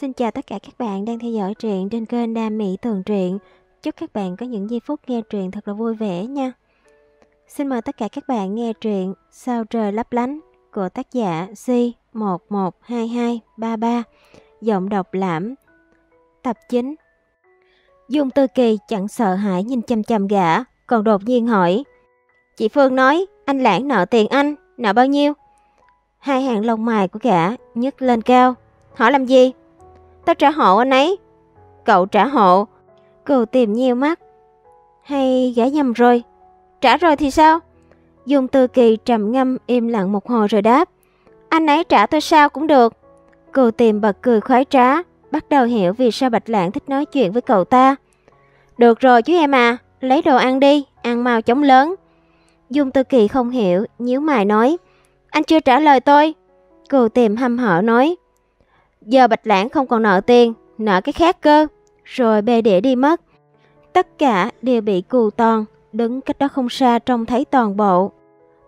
Xin chào tất cả các bạn đang theo dõi truyện trên kênh Đam Mỹ Tường Truyện. Chúc các bạn có những giây phút nghe truyện thật là vui vẻ nha. Xin mời tất cả các bạn nghe truyện Sao trời lấp lánh của tác giả Si 112233, giọng đọc lãm, tập 9. Dung Tư Kỳ chẳng sợ hãi nhìn chăm chăm gã, còn đột nhiên hỏi. Chị Phương nói, anh lãng nợ tiền anh, nợ bao nhiêu? Hai hàng lông mày của gã nhấc lên cao. Hỏi làm gì? Tao trả hộ anh ấy. Cậu trả hộ. Cừu tìm nhiều mắt. Hay gã nhầm rồi? Trả rồi thì sao? Dung Tư Kỳ trầm ngâm im lặng một hồi rồi đáp. Anh ấy trả tôi sao cũng được. Cừu tìm bật cười khoái trá, bắt đầu hiểu vì sao Bạch Lãng thích nói chuyện với cậu ta. Được rồi chú em à, lấy đồ ăn đi, ăn mau chóng lớn. Dung Tư Kỳ không hiểu, nhíu mày nói. Anh chưa trả lời tôi. Cừu tìm hâm hở nói. Giờ Bạch Lãng không còn nợ tiền, nợ cái khác cơ. Rồi bê đĩa đi mất. Tất cả đều bị cù toàn, đứng cách đó không xa trông thấy toàn bộ.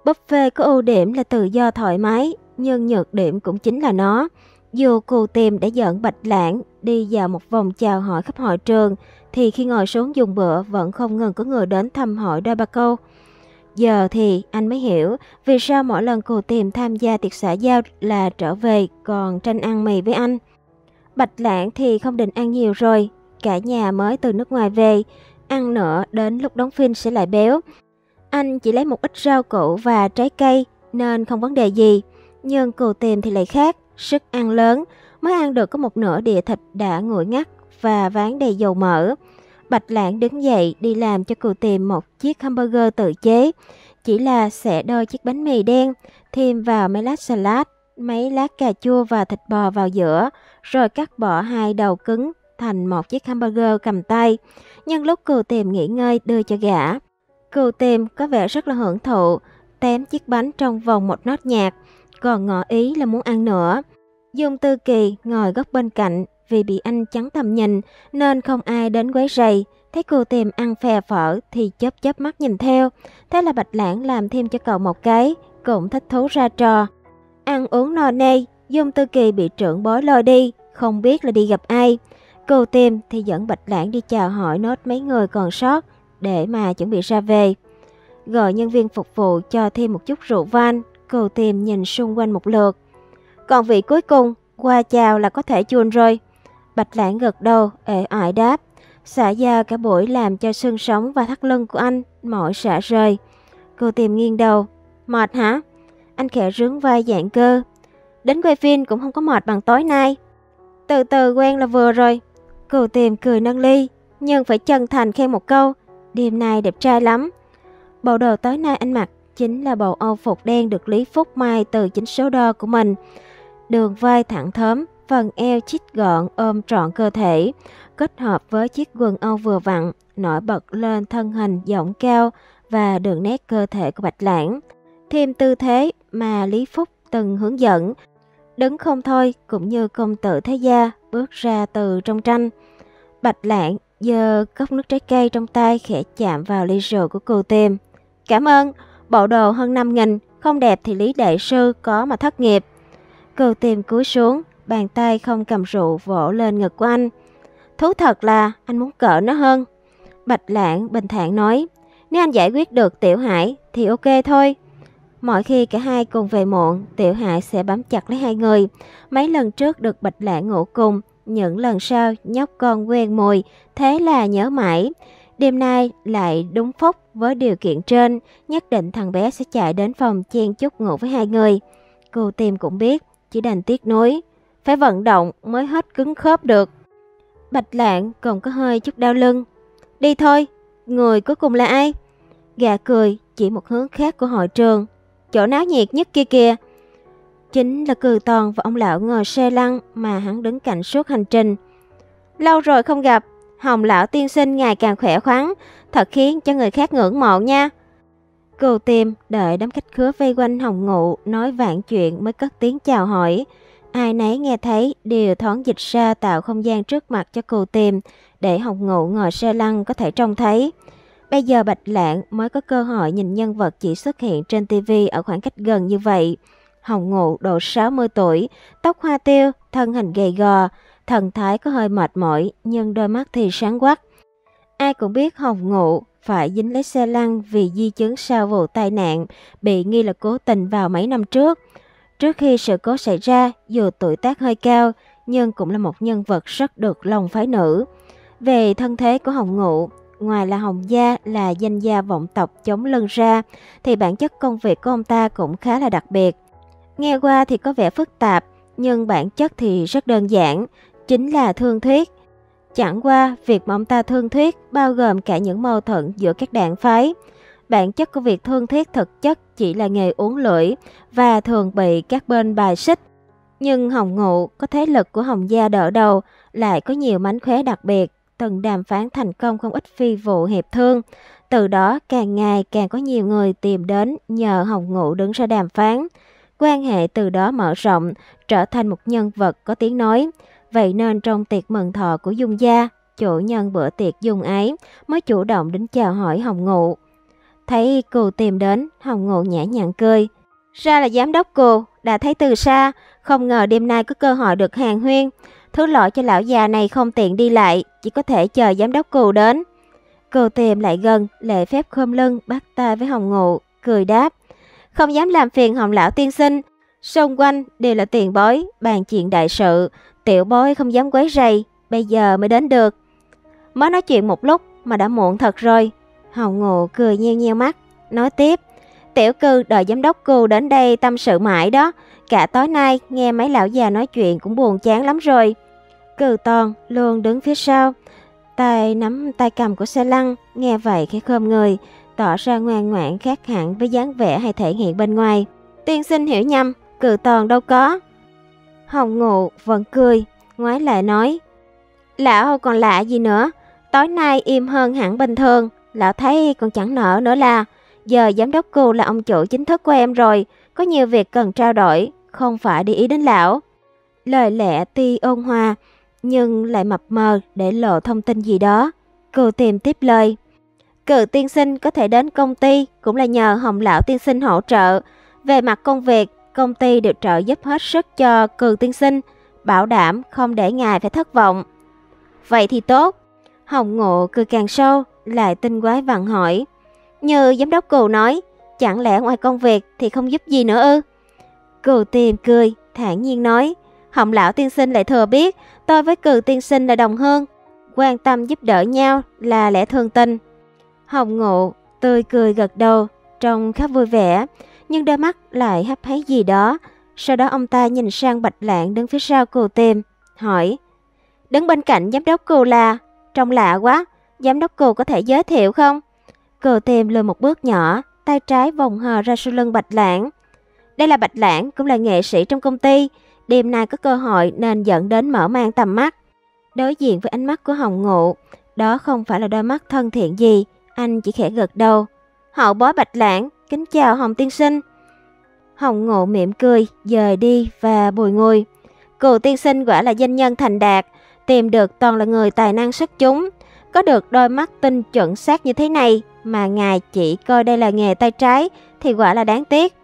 Buffet có ưu điểm là tự do thoải mái, nhưng nhược điểm cũng chính là nó. Dù cù tìm đã dẫn Bạch Lãng đi vào một vòng chào hỏi khắp hội trường, thì khi ngồi xuống dùng bữa vẫn không ngừng có người đến thăm hỏi đôi ba câu. Giờ thì anh mới hiểu vì sao mỗi lần cô tìm tham gia tiệc xã giao là trở về còn tranh ăn mì với anh. Bạch Lãng thì không định ăn nhiều rồi, cả nhà mới từ nước ngoài về, ăn nữa đến lúc đóng phim sẽ lại béo. Anh chỉ lấy một ít rau củ và trái cây nên không vấn đề gì, nhưng cô tìm thì lại khác, sức ăn lớn, mới ăn được có một nửa đĩa thịt đã nguội ngắt và ván đầy dầu mỡ. Bạch Lãng đứng dậy đi làm cho cụ tìm một chiếc hamburger tự chế. Chỉ là sẽ đôi chiếc bánh mì đen, thêm vào mấy lát salad, mấy lát cà chua và thịt bò vào giữa, rồi cắt bỏ hai đầu cứng thành một chiếc hamburger cầm tay. Nhân lúc cô tìm nghỉ ngơi đưa cho gã. Cô tìm có vẻ rất là hưởng thụ, tém chiếc bánh trong vòng một nốt nhạc, còn ngỏ ý là muốn ăn nữa. Dung Tư Kỳ ngồi góc bên cạnh, vì bị anh chắn tầm nhìn nên không ai đến quấy rầy. Thấy cô tìm ăn phè phở thì chớp chớp mắt nhìn theo. Thế là Bạch Lãng làm thêm cho cậu một cái, cũng thích thú ra trò. Ăn uống no nê, Dung Tư Kỳ bị trưởng bối lôi đi, không biết là đi gặp ai. Cô tìm thì dẫn Bạch Lãng đi chào hỏi nốt mấy người còn sót để mà chuẩn bị ra về. Gọi nhân viên phục vụ cho thêm một chút rượu van, cô tìm nhìn xung quanh một lượt. Còn vị cuối cùng, qua chào là có thể chuồn rồi. Bạch lãng gật đầu, ệ ải đáp. Xả da cả buổi làm cho xương sống và thắt lưng của anh mỏi xả rời. Cô tìm nghiêng đầu. Mệt hả? Anh khẽ rướng vai dạng cơ. Đến quay phim cũng không có mệt bằng tối nay. Từ từ quen là vừa rồi. Cô tìm cười nâng ly, nhưng phải chân thành khen một câu. Đêm nay đẹp trai lắm. Bộ đồ tối nay anh mặc chính là bộ âu phục đen được Lý Phúc Mai từ chính số đo của mình. Đường vai thẳng thớm, phần eo chít gọn ôm trọn cơ thể, kết hợp với chiếc quần âu vừa vặn, nổi bật lên thân hình giọng cao và đường nét cơ thể của Bạch Lãng. Thêm tư thế mà Lý Phúc từng hướng dẫn, đứng không thôi cũng như công tử thế gia bước ra từ trong tranh. Bạch Lãng giơ cốc nước trái cây trong tay khẽ chạm vào ly rượu của cô tìm. Cảm ơn, bộ đồ hơn 5 nghìn, không đẹp thì Lý Đại Sư có mà thất nghiệp. Cô tìm cúi xuống, bàn tay không cầm rượu vỗ lên ngực của anh. Thú thật là anh muốn cỡ nó hơn. Bạch Lãng bình thản nói, nếu anh giải quyết được Tiểu Hải thì ok thôi. Mỗi khi cả hai cùng về muộn, Tiểu Hải sẽ bám chặt lấy hai người. Mấy lần trước được Bạch Lãng ngủ cùng, những lần sau nhóc con quen mùi, thế là nhớ mãi. Đêm nay lại đúng phúc với điều kiện trên, nhất định thằng bé sẽ chạy đến phòng chen chúc ngủ với hai người. Cô tìm cũng biết, chỉ đành tiếc nuối phải vận động mới hết cứng khớp được. Bạch Lạng còn có hơi chút đau lưng. Đi thôi, người cuối cùng là ai? Gà cười chỉ một hướng khác của hội trường, chỗ náo nhiệt nhất kia kìa. Chính là cừ toàn và ông lão ngồi xe lăn mà hắn đứng cạnh suốt hành trình. Lâu rồi không gặp, hồng lão tiên sinh ngày càng khỏe khoắn, thật khiến cho người khác ngưỡng mộ nha. Cừu tìm đợi đám khách khứa vây quanh hồng ngụ nói vạn chuyện mới cất tiếng chào hỏi. Ai nấy nghe thấy đều thoáng dịch ra tạo không gian trước mặt cho cô tìm để Hồng Ngụ ngồi xe lăn có thể trông thấy. Bây giờ Bạch Lạng mới có cơ hội nhìn nhân vật chỉ xuất hiện trên TV ở khoảng cách gần như vậy. Hồng Ngụ độ 60 tuổi, tóc hoa tiêu, thân hình gầy gò, thần thái có hơi mệt mỏi nhưng đôi mắt thì sáng quắc. Ai cũng biết Hồng Ngụ phải dính lấy xe lăn vì di chứng sau vụ tai nạn bị nghi là cố tình vào mấy năm trước. Trước khi sự cố xảy ra, dù tuổi tác hơi cao, nhưng cũng là một nhân vật rất được lòng phái nữ. Về thân thế của Hồng Ngụ, ngoài là Hồng Gia là danh gia vọng tộc chống lân ra, thì bản chất công việc của ông ta cũng khá là đặc biệt. Nghe qua thì có vẻ phức tạp, nhưng bản chất thì rất đơn giản, chính là thương thuyết. Chẳng qua, việc mà ông ta thương thuyết bao gồm cả những mâu thuẫn giữa các đảng phái. Bản chất của việc thương thuyết thực chất chỉ là nghề uống lưỡi và thường bị các bên bài xích. Nhưng Hồng Ngụ có thế lực của Hồng Gia đỡ đầu, lại có nhiều mánh khóe đặc biệt, từng đàm phán thành công không ít phi vụ hiệp thương. Từ đó càng ngày càng có nhiều người tìm đến nhờ Hồng Ngụ đứng ra đàm phán. Quan hệ từ đó mở rộng, trở thành một nhân vật có tiếng nói. Vậy nên trong tiệc mừng thọ của Dung Gia, chủ nhân bữa tiệc Dung ấy mới chủ động đến chào hỏi Hồng Ngụ. Thấy cô tìm đến, Hồng ngộ nhã nhặn cười. Ra là giám đốc cô, đã thấy từ xa, không ngờ đêm nay có cơ hội được hàng huyên. Thứ lỗi cho lão già này không tiện đi lại, chỉ có thể chờ giám đốc cô đến. Cô tìm lại gần, lệ phép khom lưng, bắt tay với Hồng ngộ cười đáp. Không dám làm phiền Hồng lão tiên sinh, xung quanh đều là tiền bối, bàn chuyện đại sự, tiểu bối không dám quấy rầy, bây giờ mới đến được. Mới nói chuyện một lúc mà đã muộn thật rồi. Hồng Ngộ cười nheo nheo mắt, nói tiếp. Tiểu cư đợi giám đốc cô đến đây tâm sự mãi đó. Cả tối nay nghe mấy lão già nói chuyện cũng buồn chán lắm rồi. Cư toàn luôn đứng phía sau. Tay nắm tay cầm của xe lăn, nghe vậy khi khom người, tỏ ra ngoan ngoãn khác hẳn với dáng vẻ hay thể hiện bên ngoài. Tiên sinh hiểu nhầm, cự toàn đâu có. Hồng ngụ vẫn cười, ngoái lại nói. Lão còn lạ gì nữa, tối nay im hơn hẳn bình thường, lão thấy còn chẳng nở nữa là Giờ giám đốc cô là ông chủ chính thức của em rồi, có nhiều việc cần trao đổi, không phải để ý đến lão. Lời lẽ tuy ôn hòa, nhưng lại mập mờ để lộ thông tin gì đó. Cô tìm tiếp lời. Cự tiên sinh có thể đến công ty cũng là nhờ Hồng Lão tiên sinh hỗ trợ. Về mặt công việc, công ty được trợ giúp hết sức cho cự tiên sinh, bảo đảm không để ngài phải thất vọng. Vậy thì tốt. Hồng Ngộ cười càng sâu, lại tinh quái vặn hỏi. Như giám đốc cù nói, chẳng lẽ ngoài công việc thì không giúp gì nữa ư? cừu tìm cười, thản nhiên nói, Hồng lão tiên sinh lại thừa biết, tôi với cừ tiên sinh là đồng hương, quan tâm giúp đỡ nhau là lẽ thường tình. Hồng ngộ, tươi cười gật đầu, trông khá vui vẻ, nhưng đôi mắt lại hấp háy gì đó. Sau đó ông ta nhìn sang Bạch Lạng đứng phía sau cừu tìm, hỏi, đứng bên cạnh giám đốc cừu là, trông lạ quá, giám đốc cô có thể giới thiệu không? Cờ tìm lùi một bước nhỏ, tay trái vòng hờ ra sau lưng Bạch Lãng. Đây là Bạch Lãng, cũng là nghệ sĩ trong công ty. Đêm nay có cơ hội nên dẫn đến mở mang tầm mắt. Đối diện với ánh mắt của Hồng Ngộ, đó không phải là đôi mắt thân thiện gì, anh chỉ khẽ gật đầu. Hậu bói Bạch Lãng, kính chào Hồng Tiên Sinh. Hồng Ngộ mỉm cười, dời đi và bùi ngồi. Cù Tiên Sinh quả là danh nhân thành đạt, tìm được toàn là người tài năng xuất chúng. Có được đôi mắt tinh chuẩn xác như thế này, mà ngài chỉ coi đây là nghề tay trái thì quả là đáng tiếc.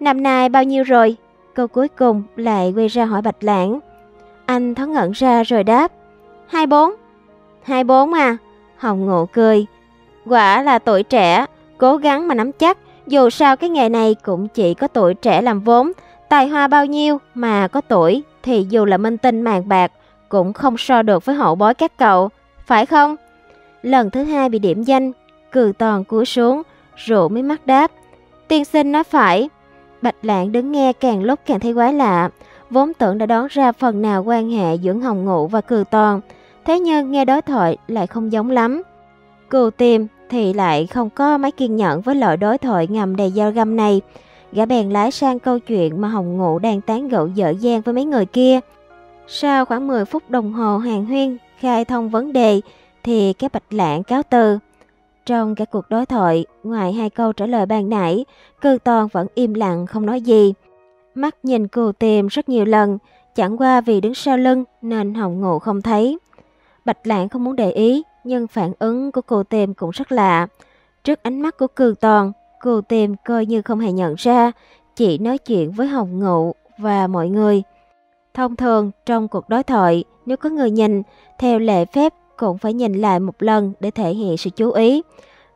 Năm nay bao nhiêu rồi? Câu cuối cùng lại quay ra hỏi Bạch Lãng. Anh thoáng ngẩn ra rồi đáp. 24. 24 à? Hồng Ngộ cười. Quả là tuổi trẻ, cố gắng mà nắm chắc. Dù sao cái nghề này cũng chỉ có tuổi trẻ làm vốn. Tài hoa bao nhiêu mà có tuổi thì dù là minh tinh màng bạc cũng không so được với hậu bối các cậu. Phải không? Lần thứ hai bị điểm danh Cừ toàn cúi xuống, rủ mới mắt đáp. Tiên sinh nói phải. Bạch Lạng đứng nghe càng lúc càng thấy quái lạ, vốn tưởng đã đoán ra phần nào quan hệ giữa Hồng Ngụ và Cừ Toàn, thế nhưng nghe đối thoại lại không giống lắm. cừu tìm thì lại không có mấy kiên nhẫn với loại đối thoại ngầm đầy dao găm này. Gã bèn lái sang câu chuyện mà Hồng Ngụ đang tán gẫu dở dang với mấy người kia. Sau khoảng 10 phút đồng hồ hàng huyên, khai thông vấn đề, thì cái bạch lạng cáo từ. Trong cả cuộc đối thoại, ngoài hai câu trả lời ban nãy, cư toàn vẫn im lặng không nói gì. Mắt nhìn cô tìm rất nhiều lần, chẳng qua vì đứng sau lưng nên Hồng Ngộ không thấy. Bạch Lãng không muốn để ý, nhưng phản ứng của cô tìm cũng rất lạ. Trước ánh mắt của cư toàn, cô tìm coi như không hề nhận ra, chỉ nói chuyện với Hồng Ngộ và mọi người. Thông thường trong cuộc đối thoại, nếu có người nhìn, theo lệ phép cũng phải nhìn lại một lần để thể hiện sự chú ý.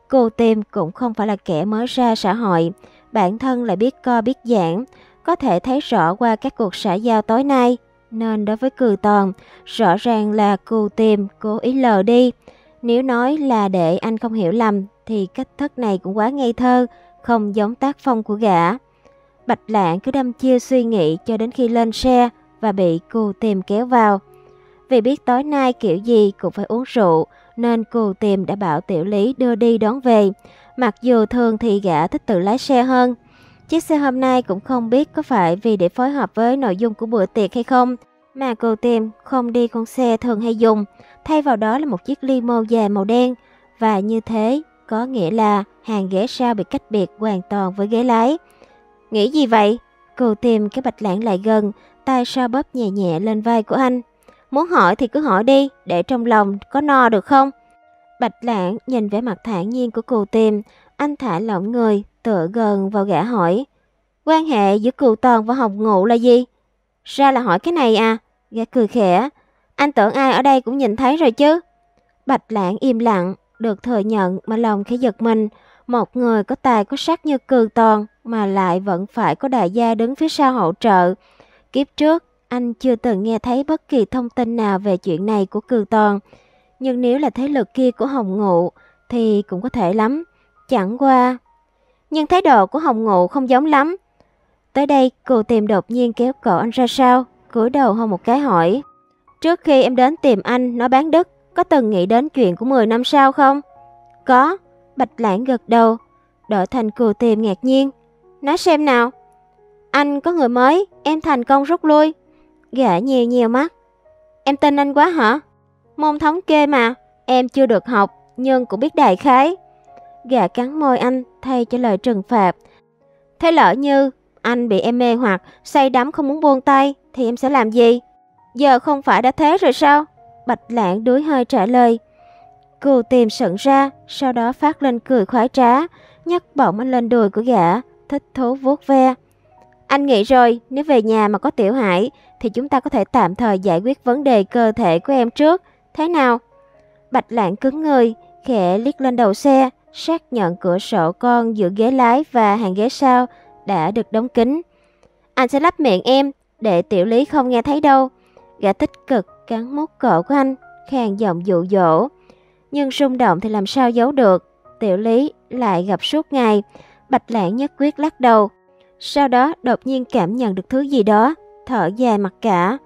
Cô Tim cũng không phải là kẻ mới ra xã hội, bản thân lại biết co biết giảng, có thể thấy rõ qua các cuộc xã giao tối nay. Nên đối với Cừ Toàn, rõ ràng là cô Tim cố ý lờ đi. Nếu nói là để anh không hiểu lầm thì cách thức này cũng quá ngây thơ, không giống tác phong của gã. Bạch Lạng cứ đâm chiêu suy nghĩ cho đến khi lên xe và bị cô tìm kéo vào. Vì biết tối nay kiểu gì cũng phải uống rượu, nên cô tìm đã bảo Tiểu Lý đưa đi đón về. Mặc dù thường thì gã thích tự lái xe hơn. Chiếc xe hôm nay cũng không biết có phải vì để phối hợp với nội dung của bữa tiệc hay không, mà cô tìm không đi con xe thường hay dùng, thay vào đó là một chiếc limo dài màu đen. Và như thế có nghĩa là hàng ghế sau bị cách biệt hoàn toàn với ghế lái. Nghĩ gì vậy? Cô tìm cái bạch lãng lại gần, tay sao bóp nhẹ nhẹ lên vai của anh. Muốn hỏi thì cứ hỏi đi, để trong lòng có no được không? Bạch lãng nhìn vẻ mặt thản nhiên của Cừu tìm, anh thả lỏng người, tựa gần vào gã hỏi. Quan hệ giữa cừu toàn và hồng ngụ là gì? Ra là hỏi cái này à? Gã cười khẽ. Anh tưởng ai ở đây cũng nhìn thấy rồi chứ? Bạch lãng im lặng, được thừa nhận mà lòng khẽ giật mình. Một người có tài có sắc như cừu toàn mà lại vẫn phải có đại gia đứng phía sau hỗ trợ. Kiếp trước, anh chưa từng nghe thấy bất kỳ thông tin nào về chuyện này của Cường toàn. Nhưng nếu là thế lực kia của Hồng Ngụ thì cũng có thể lắm. Chẳng qua... Nhưng thái độ của Hồng Ngụ không giống lắm. Tới đây cô tìm đột nhiên kéo cổ anh ra sau, cúi đầu hôn một cái hỏi. Trước khi em đến tìm anh nói bán đất, có từng nghĩ đến chuyện của 10 năm sau không? Có, Bạch Lãng gật đầu. Đổi thành cừu tìm ngạc nhiên. Nói xem nào. Anh có người mới, em thành công rút lui. Gã nhiều nhiều mắt. Em tin anh quá hả? Môn thống kê mà, em chưa được học, nhưng cũng biết đại khái. Gã cắn môi anh thay cho lời trừng phạt. Thế lỡ như anh bị em mê hoặc, say đắm không muốn buông tay, thì em sẽ làm gì? Giờ không phải đã thế rồi sao? Bạch lãng đuối hơi trả lời. Cô tìm sững ra, sau đó phát lên cười khoái trá, nhấc bổng anh lên đùi của gã, thích thú vuốt ve. Anh nghĩ rồi, nếu về nhà mà có Tiểu Hải, thì chúng ta có thể tạm thời giải quyết vấn đề cơ thể của em trước. Thế nào? Bạch lãng cứng người, khẽ liếc lên đầu xe, xác nhận cửa sổ con giữa ghế lái và hàng ghế sau đã được đóng kín. Anh sẽ lắp miệng em, để tiểu lý không nghe thấy đâu. Gã tích cực cắn mút cổ của anh, khàn giọng dụ dỗ. Nhưng rung động thì làm sao giấu được. Tiểu lý lại gặp suốt ngày. Bạch lãng nhất quyết lắc đầu. Sau đó đột nhiên cảm nhận được thứ gì đó, thở dài mặt cả.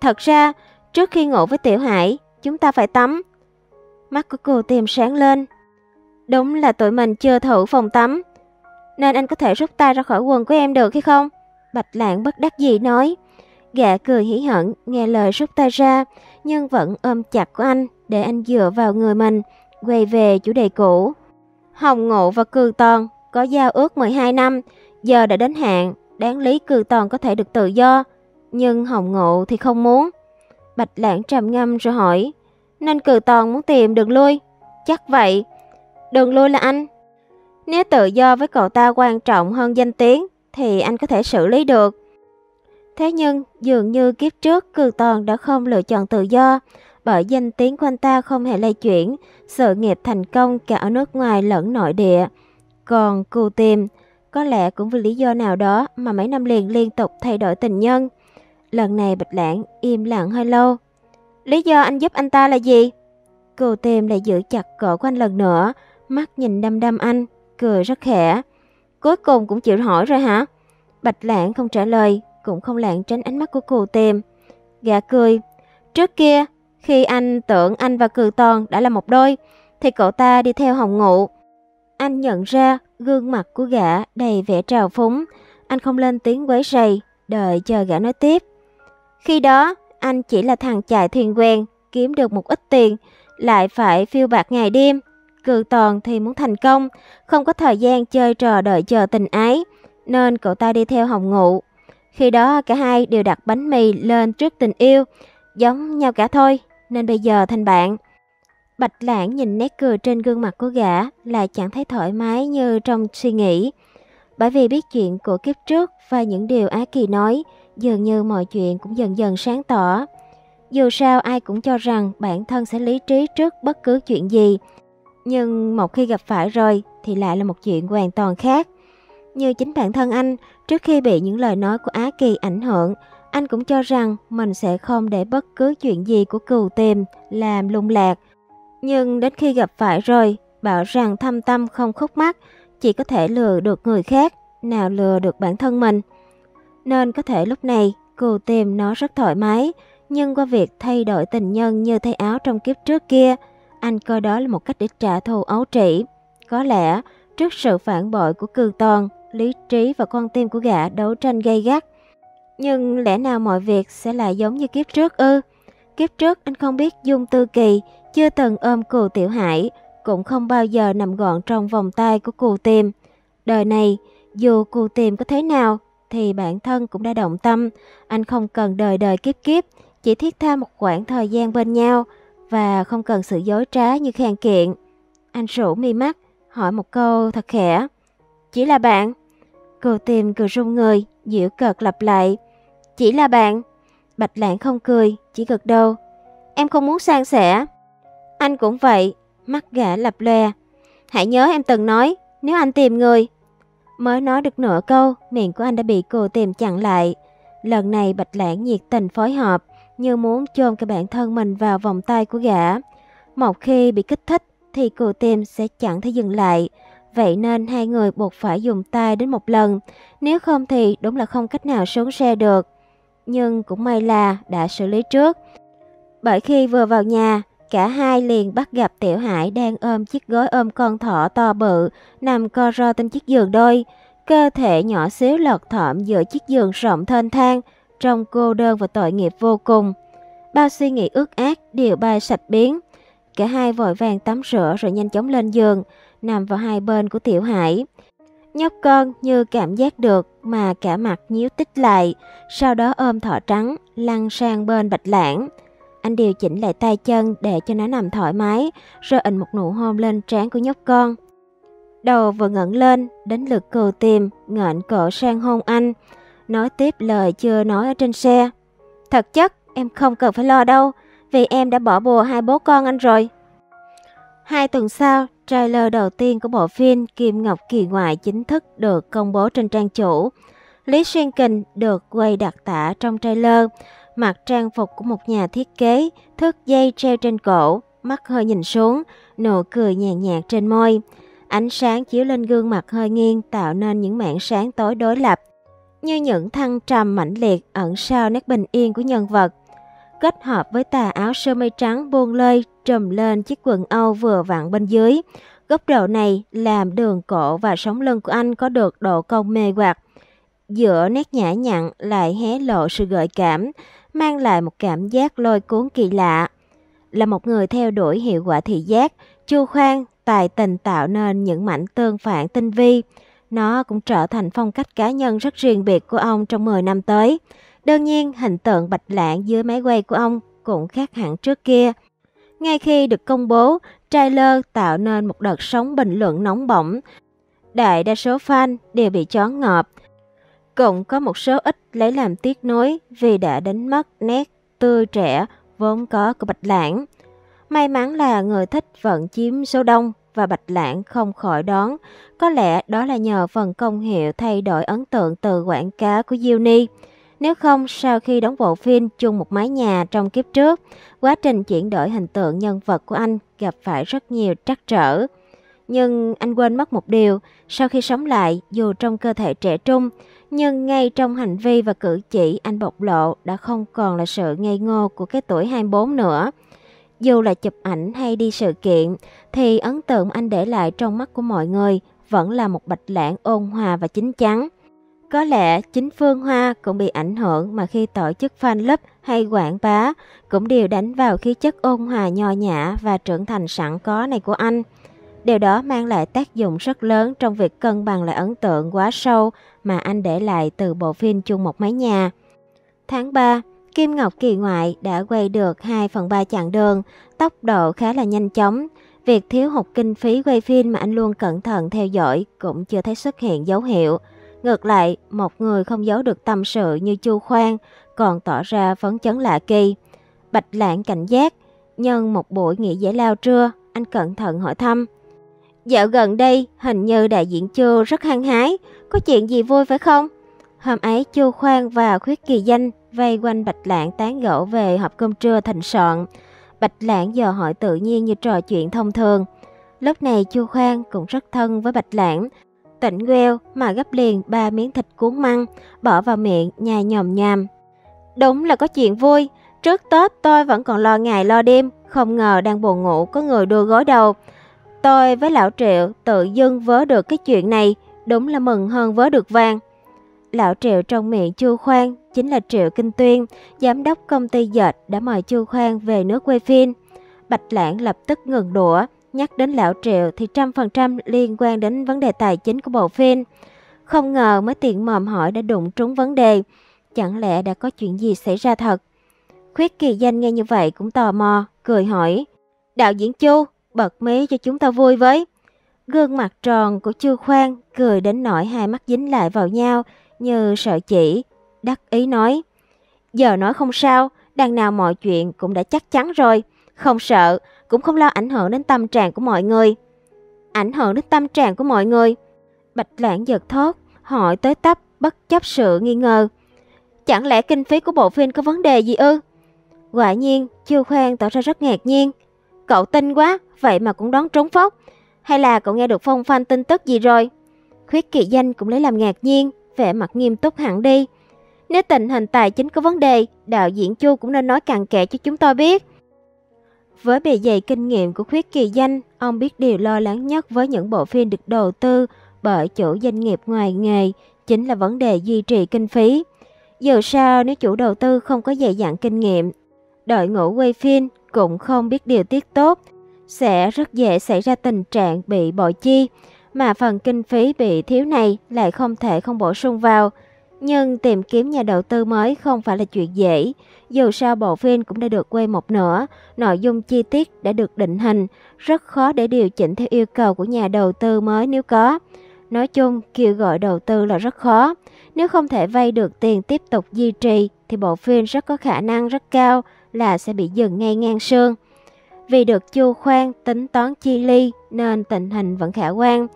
Thật ra, trước khi ngủ với Tiểu Hải, chúng ta phải tắm. Mắt của cô tìm sáng lên. Đúng là tụi mình chưa thử phòng tắm. Nên anh có thể rút tay ra khỏi quần của em được hay không? Bạch lạng bất đắc dĩ nói. Gã cười hỉ hận, nghe lời rút tay ra, nhưng vẫn ôm chặt của anh để anh dựa vào người mình, quay về chủ đề cũ. Hồng Ngộ và Cư Toàn có giao ước 12 năm, giờ đã đến hạn, đáng lý Cư Toàn có thể được tự do, nhưng Hồng Ngộ thì không muốn. Bạch Lãng trầm ngâm rồi hỏi, nên Cư Toàn muốn tìm đường lui? Chắc vậy. Đường lui là anh. Nếu tự do với cậu ta quan trọng hơn danh tiếng, thì anh có thể xử lý được. Thế nhưng, dường như kiếp trước Cư Toàn đã không lựa chọn tự do, bởi danh tiếng của anh ta không hề lay chuyển, sự nghiệp thành công cả ở nước ngoài lẫn nội địa. Còn Cù Tìm, có lẽ cũng vì lý do nào đó mà mấy năm liền liên tục thay đổi tình nhân. Lần này Bạch Lãng im lặng hơi lâu. Lý do anh giúp anh ta là gì? Cô Tìm lại giữ chặt cổ của anh lần nữa, mắt nhìn đăm đăm anh, cười rất khẽ. Cuối cùng cũng chịu hỏi rồi hả? Bạch Lãng không trả lời, cũng không lạng tránh ánh mắt của cô tìm. Gã cười. Trước kia, khi anh tưởng anh và Cừ Toàn đã là một đôi, thì cậu ta đi theo Hồng Ngụ. Anh nhận ra gương mặt của gã đầy vẻ trào phúng. Anh không lên tiếng quấy rầy, đợi chờ gã nói tiếp. Khi đó, anh chỉ là thằng chạy thuyền quen, kiếm được một ít tiền, lại phải phiêu bạc ngày đêm. Cự toàn thì muốn thành công, không có thời gian chơi trò đợi chờ tình ái, nên cậu ta đi theo Hồng Ngụ. Khi đó cả hai đều đặt bánh mì lên trước tình yêu, giống nhau cả thôi, nên bây giờ thành bạn. Bạch lãng nhìn nét cười trên gương mặt của gã lại chẳng thấy thoải mái như trong suy nghĩ. Bởi vì biết chuyện của kiếp trước và những điều Á Kỳ nói, dường như mọi chuyện cũng dần dần sáng tỏ. Dù sao ai cũng cho rằng bản thân sẽ lý trí trước bất cứ chuyện gì. Nhưng một khi gặp phải rồi thì lại là một chuyện hoàn toàn khác. Như chính bản thân anh, trước khi bị những lời nói của Á Kỳ ảnh hưởng, anh cũng cho rằng mình sẽ không để bất cứ chuyện gì của cừu tìm làm lung lạc. Nhưng đến khi gặp phải rồi, bảo rằng thâm tâm không khúc mắt, chỉ có thể lừa được người khác, nào lừa được bản thân mình. Nên có thể lúc này cừu tìm nó rất thoải mái, nhưng qua việc thay đổi tình nhân như thay áo trong kiếp trước kia, anh coi đó là một cách để trả thù ấu trĩ. Có lẽ, trước sự phản bội của cư toàn, lý trí và con tim của gã đấu tranh gay gắt. Nhưng lẽ nào mọi việc sẽ lại giống như kiếp trước ư? Kiếp trước anh không biết Dung Tư Kỳ chưa từng ôm cù Tiểu Hải, cũng không bao giờ nằm gọn trong vòng tay của cù tìm. Đời này, dù cù tìm có thế nào, thì bản thân cũng đã động tâm. Anh không cần đời đời kiếp kiếp, chỉ thiết tha một khoảng thời gian bên nhau và không cần sự dối trá như khen kiện. Anh rủ mi mắt, hỏi một câu thật khẽ. Chỉ là bạn. cù tìm cười run người, dịu cợt lặp lại. Chỉ là bạn. Bạch lãng không cười, chỉ gật đầu. Em không muốn sang sẻ. Anh cũng vậy, mắt gã lập lè. Hãy nhớ em từng nói, nếu anh tìm người. Mới nói được nửa câu, miệng của anh đã bị cô tìm chặn lại. Lần này Bạch Lãng nhiệt tình phối hợp, như muốn chôn cái bản thân mình vào vòng tay của gã. Một khi bị kích thích thì cô tìm sẽ chẳng thể dừng lại. Vậy nên hai người buộc phải dùng tay đến một lần, nếu không thì đúng là không cách nào xuống xe được. Nhưng cũng may là đã xử lý trước. Bởi khi vừa vào nhà, cả hai liền bắt gặp Tiểu Hải đang ôm chiếc gối ôm con thỏ to bự, nằm co ro trên chiếc giường đôi. Cơ thể nhỏ xíu lọt thỏm giữa chiếc giường rộng thênh thang, trông cô đơn và tội nghiệp vô cùng. Bao suy nghĩ ước ác đều bay sạch biến. Cả hai vội vàng tắm rửa rồi nhanh chóng lên giường, nằm vào hai bên của Tiểu Hải. Nhóc con như cảm giác được mà cả mặt nhíu tích lại, sau đó ôm thỏ trắng, lăn sang bên bạch lãng. Anh điều chỉnh lại tay chân để cho nó nằm thoải mái, rồi ịnh một nụ hôn lên trán của nhóc con. Đầu vừa ngẩng lên, đến lượt cừu tìm, ngện cổ sang hôn anh. Nói tiếp lời chưa nói ở trên xe. Thật chất, em không cần phải lo đâu, vì em đã bỏ bùa hai bố con anh rồi. Hai tuần sau, trailer đầu tiên của bộ phim Kim Ngọc Kỳ Ngoại chính thức được công bố trên trang chủ. Lý Xuyên Kình được quay đặc tả trong trailer, mặc trang phục của một nhà thiết kế, thước dây treo trên cổ, mắt hơi nhìn xuống, nụ cười nhàn nhạt trên môi. Ánh sáng chiếu lên gương mặt hơi nghiêng tạo nên những mảng sáng tối đối lập, như những thăng trầm mãnh liệt ẩn sau nét bình yên của nhân vật. Kết hợp với tà áo sơ mi trắng buông lơi trùm lên chiếc quần Âu vừa vặn bên dưới. Góc độ này làm đường cổ và sống lưng của anh có được độ cong mê hoặc. Giữa nét nhã nhặn lại hé lộ sự gợi cảm, mang lại một cảm giác lôi cuốn kỳ lạ. Là một người theo đuổi hiệu quả thị giác, Chu Khoan tài tình tạo nên những mảnh tương phản tinh vi. Nó cũng trở thành phong cách cá nhân rất riêng biệt của ông trong 10 năm tới. Đương nhiên, hình tượng bạch lãng dưới máy quay của ông cũng khác hẳn trước kia. Ngay khi được công bố, trailer tạo nên một đợt sóng bình luận nóng bỏng. Đại đa số fan đều bị chó ngợp cộng có một số ít lấy làm tiếc nuối vì đã đánh mất nét tươi trẻ vốn có của Bạch Lãng. May mắn là người thích vẫn chiếm số đông và Bạch Lãng không khỏi đón. Có lẽ đó là nhờ phần công hiệu thay đổi ấn tượng từ quảng cáo của Uni. Nếu không, sau khi đóng bộ phim chung một mái nhà trong kiếp trước, quá trình chuyển đổi hình tượng nhân vật của anh gặp phải rất nhiều trắc trở. Nhưng anh quên mất một điều, sau khi sống lại, dù trong cơ thể trẻ trung, nhưng ngay trong hành vi và cử chỉ anh bộc lộ đã không còn là sự ngây ngô của cái tuổi 24 nữa. Dù là chụp ảnh hay đi sự kiện, thì ấn tượng anh để lại trong mắt của mọi người vẫn là một bạch lãng ôn hòa và chính chắn. Có lẽ chính Phương Hoa cũng bị ảnh hưởng mà khi tổ chức fan club hay quảng bá cũng đều đánh vào khí chất ôn hòa nho nhã và trưởng thành sẵn có này của anh. Điều đó mang lại tác dụng rất lớn trong việc cân bằng lại ấn tượng quá sâu mà anh để lại từ bộ phim chung một mái nhà. Tháng 3, Kim Ngọc Kỳ Ngoại đã quay được 2 phần 3 chặng đường, tốc độ khá là nhanh chóng. Việc thiếu hụt kinh phí quay phim mà anh luôn cẩn thận theo dõi cũng chưa thấy xuất hiện dấu hiệu. Ngược lại, một người không giấu được tâm sự như Chu Khoan còn tỏ ra phấn chấn lạ kỳ. Bạch Lãng cảnh giác, nhân một buổi nghỉ giải lao trưa, anh cẩn thận hỏi thăm. Dạo gần đây, hình như đại diện Chu rất hăng hái, có chuyện gì vui phải không? Hôm ấy Chu Khoan và Khuyết Kỳ Danh vây quanh Bạch Lãng tán gẫu về hộp cơm trưa thịnh soạn. Bạch Lãng giờ hỏi tự nhiên như trò chuyện thông thường. Lúc này Chu Khoan cũng rất thân với Bạch Lãng, tỉnh queo mà gấp liền ba miếng thịt cuốn măng, bỏ vào miệng nhai nhòm nhàm. Đúng là có chuyện vui, trước Tết tôi vẫn còn lo ngày lo đêm, không ngờ đang buồn ngủ có người đưa gối đầu. Tôi với lão Triệu tự dưng vớ được cái chuyện này, đúng là mừng hơn vớ được vàng. Lão Triệu trong miệng Chu Khoan chính là Triệu Kinh Tuyên, giám đốc công ty dệt đã mời Chu Khoan về nước quay phim. Bạch Lãng lập tức ngừng đũa, nhắc đến lão Triệu thì trăm phần trăm liên quan đến vấn đề tài chính của bộ phim. Không ngờ mới tiện mòm hỏi đã đụng trúng vấn đề. Chẳng lẽ đã có chuyện gì xảy ra thật? Khuyết kỳ danh nghe như vậy cũng tò mò, cười hỏi. Đạo diễn Chu, bật mí cho chúng ta vui với. Gương mặt tròn của Chu Khoan cười đến nỗi hai mắt dính lại vào nhau như sợ chỉ. Đắc ý nói. Giờ nói không sao, đằng nào mọi chuyện cũng đã chắc chắn rồi. Không sợ, cũng không lo ảnh hưởng đến tâm trạng của mọi người. Ảnh hưởng đến tâm trạng của mọi người. Bạch lãng giật thốt, hỏi tới tấp bất chấp sự nghi ngờ. Chẳng lẽ kinh phí của bộ phim có vấn đề gì ư? Quả nhiên, Chu Khoan tỏ ra rất ngạc nhiên. Cậu tin quá, vậy mà cũng đoán trúng phóc. Hay là cậu nghe được phong phanh tin tức gì rồi? Khuyết kỳ danh cũng lấy làm ngạc nhiên, vẻ mặt nghiêm túc hẳn đi. Nếu tình hình tài chính có vấn đề, đạo diễn Chu cũng nên nói càng kệ cho chúng tôi biết. Với bề dày kinh nghiệm của khuyết kỳ danh, ông biết điều lo lắng nhất với những bộ phim được đầu tư bởi chủ doanh nghiệp ngoài nghề chính là vấn đề duy trì kinh phí. Dù sao nếu chủ đầu tư không có dày dặn kinh nghiệm, đội ngũ quay phim cũng không biết điều tiết tốt, sẽ rất dễ xảy ra tình trạng bị bội chi, mà phần kinh phí bị thiếu này lại không thể không bổ sung vào. Nhưng tìm kiếm nhà đầu tư mới không phải là chuyện dễ, dù sao bộ phim cũng đã được quay một nửa, nội dung chi tiết đã được định hình, rất khó để điều chỉnh theo yêu cầu của nhà đầu tư mới nếu có. Nói chung, kêu gọi đầu tư là rất khó. Nếu không thể vay được tiền tiếp tục duy trì, thì bộ phim rất có khả năng rất cao là sẽ bị dừng ngay ngang sương. Vì được chu khoan tính toán chi ly nên tình hình vẫn khả quan.